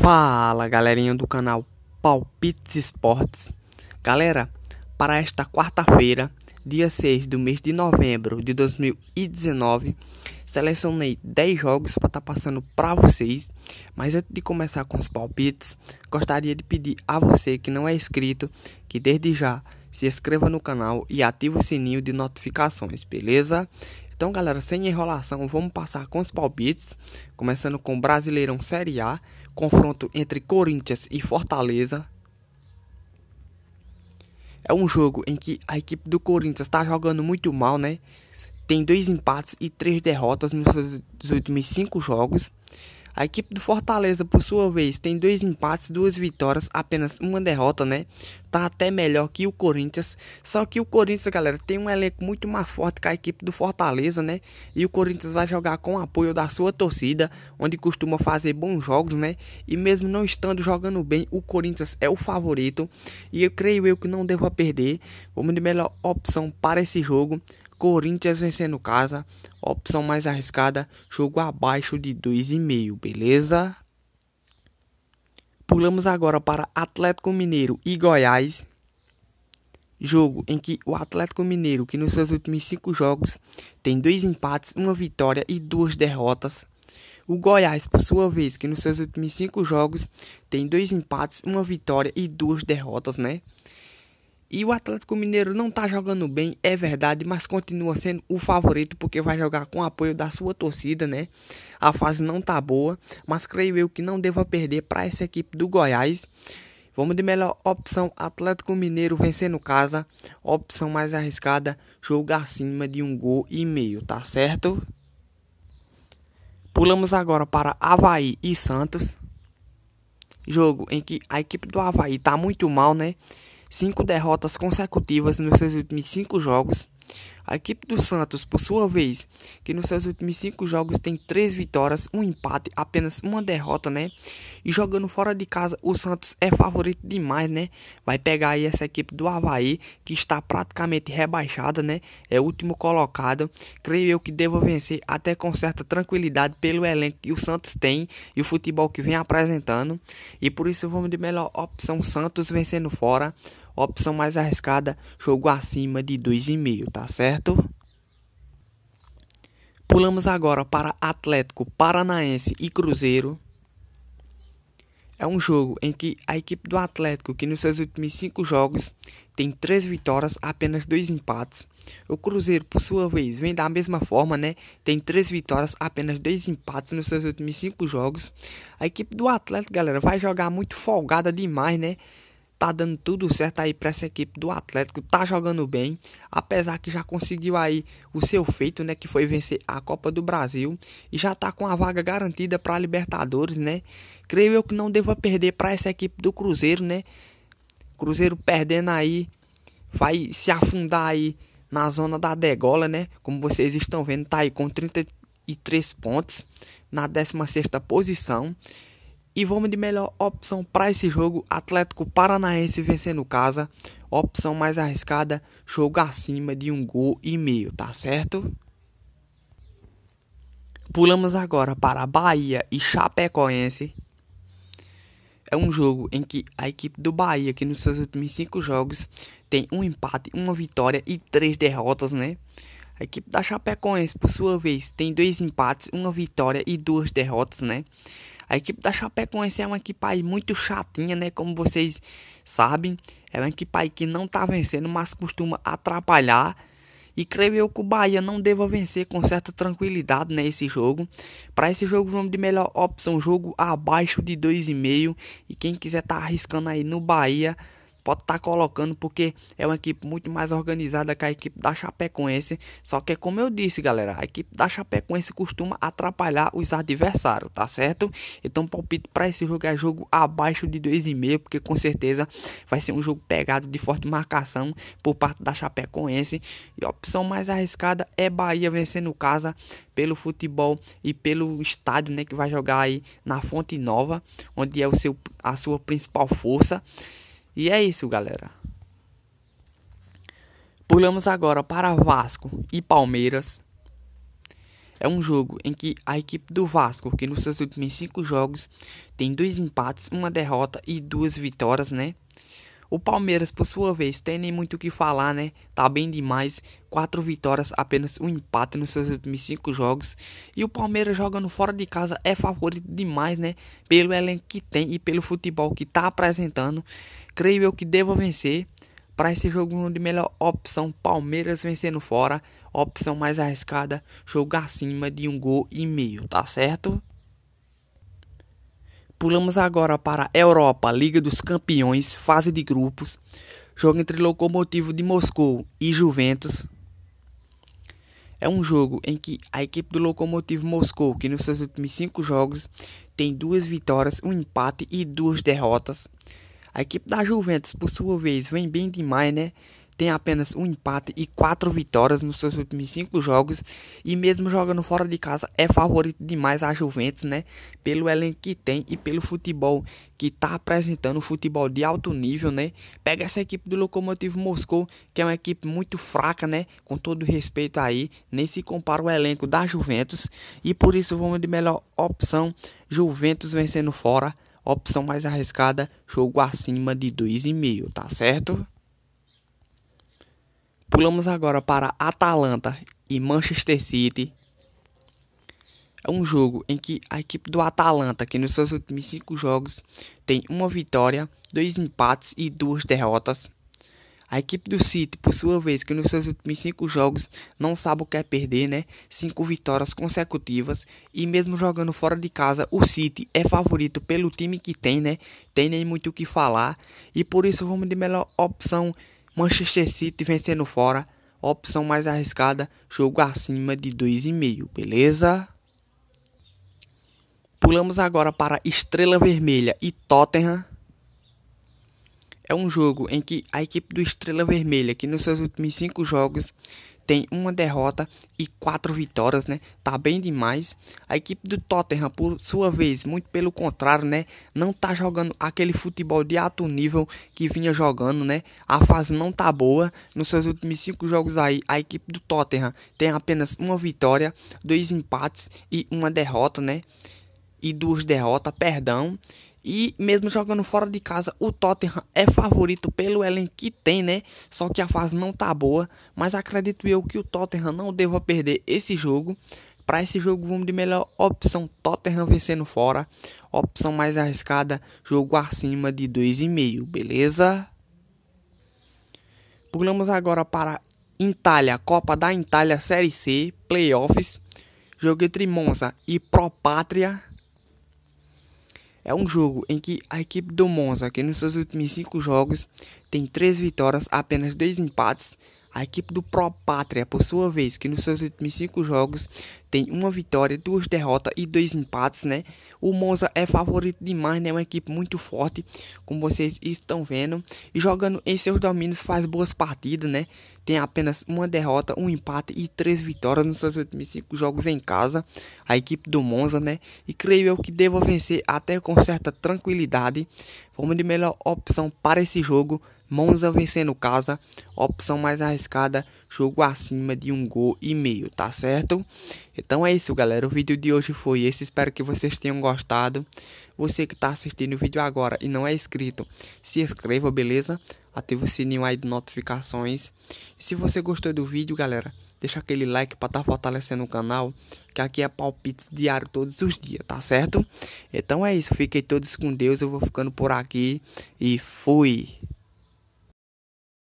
Fala galerinha do canal Palpites Esportes. Galera, para esta quarta-feira, dia 6 do mês de novembro de 2019, selecionei 10 jogos para estar tá passando para vocês. Mas antes de começar com os palpites, gostaria de pedir a você que não é inscrito que desde já se inscreva no canal e ative o sininho de notificações, beleza? Então, galera, sem enrolação, vamos passar com os palpites, começando com Brasileirão Série A confronto entre Corinthians e Fortaleza. É um jogo em que a equipe do Corinthians está jogando muito mal, né? Tem dois empates e três derrotas nos seus últimos cinco jogos. A equipe do Fortaleza, por sua vez, tem dois empates, duas vitórias, apenas uma derrota, né? Tá até melhor que o Corinthians. Só que o Corinthians, galera, tem um elenco muito mais forte que a equipe do Fortaleza, né? E o Corinthians vai jogar com o apoio da sua torcida, onde costuma fazer bons jogos, né? E mesmo não estando jogando bem, o Corinthians é o favorito. E eu creio eu que não deva perder. Vamos de melhor opção para esse jogo. Corinthians vencendo casa, opção mais arriscada, jogo abaixo de 2,5, beleza? Pulamos agora para Atlético Mineiro e Goiás. Jogo em que o Atlético Mineiro, que nos seus últimos cinco jogos tem dois empates, uma vitória e duas derrotas. O Goiás, por sua vez, que nos seus últimos cinco jogos tem dois empates, uma vitória e duas derrotas, né? E o Atlético Mineiro não tá jogando bem, é verdade, mas continua sendo o favorito porque vai jogar com o apoio da sua torcida, né? A fase não tá boa, mas creio eu que não deva perder para essa equipe do Goiás. Vamos de melhor opção Atlético Mineiro vencendo casa, opção mais arriscada, jogo acima de um gol e meio, tá certo? Pulamos agora para Havaí e Santos. Jogo em que a equipe do Havaí tá muito mal, né? Cinco derrotas consecutivas nos seus últimos cinco jogos. A equipe do Santos, por sua vez, que nos seus últimos cinco jogos tem três vitórias, um empate, apenas uma derrota, né? E jogando fora de casa, o Santos é favorito demais, né? Vai pegar aí essa equipe do Havaí, que está praticamente rebaixada, né? É o último colocado. Creio eu que devo vencer até com certa tranquilidade pelo elenco que o Santos tem e o futebol que vem apresentando. E por isso vamos de melhor opção Santos vencendo fora. Opção mais arriscada, jogo acima de 2,5, tá certo? Pulamos agora para Atlético Paranaense e Cruzeiro. É um jogo em que a equipe do Atlético, que nos seus últimos cinco jogos tem três vitórias, apenas dois empates. O Cruzeiro, por sua vez, vem da mesma forma, né? Tem três vitórias, apenas dois empates nos seus últimos cinco jogos. A equipe do Atlético, galera, vai jogar muito folgada demais, né? Tá dando tudo certo aí para essa equipe do Atlético, tá jogando bem, apesar que já conseguiu aí o seu feito, né, que foi vencer a Copa do Brasil e já tá com a vaga garantida para Libertadores, né? Creio eu que não deva perder para essa equipe do Cruzeiro, né? Cruzeiro perdendo aí vai se afundar aí na zona da degola, né? Como vocês estão vendo, tá aí com 33 pontos na 16ª posição. E vamos de melhor opção para esse jogo, Atlético Paranaense vencendo casa. Opção mais arriscada, jogo acima de um gol e meio, tá certo? Pulamos agora para Bahia e Chapecoense. É um jogo em que a equipe do Bahia, que nos seus últimos cinco jogos tem um empate, uma vitória e três derrotas, né? A equipe da Chapecoense, por sua vez, tem dois empates, uma vitória e duas derrotas, né? A equipe da Chapecoense é uma equipe aí muito chatinha, né? Como vocês sabem, é uma equipe aí que não tá vencendo, mas costuma atrapalhar. E creio eu que o Bahia não deva vencer com certa tranquilidade nesse né, jogo. Para esse jogo vamos de melhor opção, jogo abaixo de 2,5. E quem quiser tá arriscando aí no Bahia, pode estar tá colocando porque é uma equipe muito mais organizada que a equipe da Chapecoense. Só que como eu disse, galera, a equipe da Chapecoense costuma atrapalhar os adversários, tá certo? Então palpite para esse jogo é jogo abaixo de 2,5, porque com certeza vai ser um jogo pegado de forte marcação por parte da Chapecoense. E a opção mais arriscada é Bahia vencendo casa pelo futebol e pelo estádio, né, que vai jogar aí na Fonte Nova, onde é o seu a sua principal força. E é isso, galera. Pulamos agora para Vasco e Palmeiras. É um jogo em que a equipe do Vasco, que nos seus últimos cinco jogos tem dois empates, uma derrota e duas vitórias, né? O Palmeiras, por sua vez, tem nem muito o que falar, né? Tá bem demais. Quatro vitórias, apenas um empate nos seus últimos cinco jogos. E o Palmeiras jogando fora de casa é favorito demais, né? Pelo elenco que tem e pelo futebol que tá apresentando. Creio eu que devo vencer. Para esse jogo de melhor opção, Palmeiras vencendo fora. Opção mais arriscada, jogar acima de um gol e meio, tá certo? Pulamos agora para Europa, Liga dos Campeões, fase de grupos. Jogo entre Lokomotiv de Moscou e Juventus. É um jogo em que a equipe do Lokomotiv Moscou, que nos seus últimos cinco jogos tem duas vitórias, um empate e duas derrotas. A equipe da Juventus, por sua vez, vem bem demais, né? Tem apenas um empate e quatro vitórias nos seus últimos cinco jogos e mesmo jogando fora de casa é favorito demais a Juventus, né? Pelo elenco que tem e pelo futebol que está apresentando, futebol de alto nível, né? Pega essa equipe do Lokomotiv Moscou, que é uma equipe muito fraca, né? Com todo respeito aí, nem se compara o elenco da Juventus e por isso vamos de melhor opção, Juventus vencendo fora. Opção mais arriscada, jogo acima de 2,5, tá certo? Pulamos agora para Atalanta e Manchester City. É um jogo em que a equipe do Atalanta, que nos seus últimos cinco jogos tem uma vitória, dois empates e duas derrotas. A equipe do City, por sua vez, que nos seus últimos cinco jogos não sabe o que é perder, né? Cinco vitórias consecutivas e mesmo jogando fora de casa, o City é favorito pelo time que tem, né? Tem nem muito o que falar e por isso vamos de melhor opção Manchester City vencendo fora. Opção mais arriscada, jogo acima de 2,5, beleza? Pulamos agora para Estrela Vermelha e Tottenham. É um jogo em que a equipe do Estrela Vermelha, que nos seus últimos 5 jogos tem uma derrota e quatro vitórias, né? Tá bem demais. A equipe do Tottenham, por sua vez, muito pelo contrário, né? Não tá jogando aquele futebol de alto nível que vinha jogando, né? A fase não tá boa. Nos seus últimos cinco jogos aí, a equipe do Tottenham tem apenas uma vitória, dois empates e uma derrota, né? E duas derrotas, perdão. E mesmo jogando fora de casa, o Tottenham é favorito pelo elenco que tem, né? Só que a fase não tá boa. Mas acredito eu que o Tottenham não deva perder esse jogo. Para esse jogo, vamos de melhor opção Tottenham vencendo fora. Opção mais arriscada, jogo acima de 2,5, beleza? Pulamos agora para Itália, Copa da Itália Série C, Playoffs. Jogo entre Monza e Pro Pátria. É um jogo em que a equipe do Monza, que nos seus últimos cinco jogos tem três vitórias, apenas dois empates. A equipe do Pro Pátria, por sua vez, que nos seus últimos cinco jogos tem uma vitória, duas derrotas e dois empates, né? O Monza é favorito demais, né? Uma equipe muito forte, como vocês estão vendo. E jogando em seus domínios faz boas partidas, né? Tem apenas uma derrota, um empate e três vitórias nos seus últimos cinco jogos em casa. A equipe do Monza, né? E creio eu que devo vencer até com certa tranquilidade. Vamos de melhor opção para esse jogo. Monza vencendo casa. Opção mais arriscada jogo acima de um gol e meio, tá certo? Então é isso, galera. O vídeo de hoje foi esse. Espero que vocês tenham gostado. Você que está assistindo o vídeo agora e não é inscrito, se inscreva, beleza? Ative o sininho aí de notificações. E se você gostou do vídeo, galera, deixa aquele like para estar tá fortalecendo o canal. Que aqui é palpites diário todos os dias, tá certo? Então é isso. Fiquem todos com Deus. Eu vou ficando por aqui. E fui.